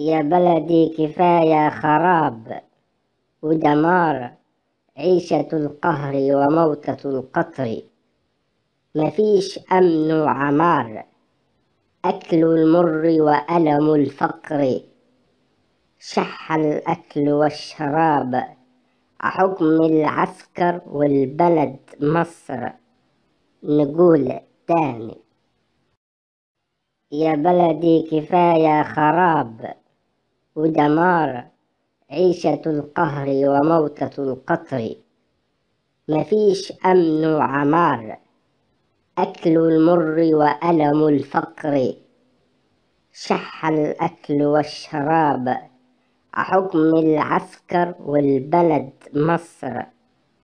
يا بلدي كفاية خراب. ودمار عيشة القهر وموتة القطر. مفيش أمن وعمار. أكل المر وألم الفقر. شح الأكل والشراب. حكم العسكر والبلد مصر. نقول تاني. يا بلدي كفاية خراب. ودمار عيشة القهر وموتة القطر. مفيش أمن وعمار أكل المر وألم الفقر. شح الأكل والشراب حكم العسكر والبلد مصر.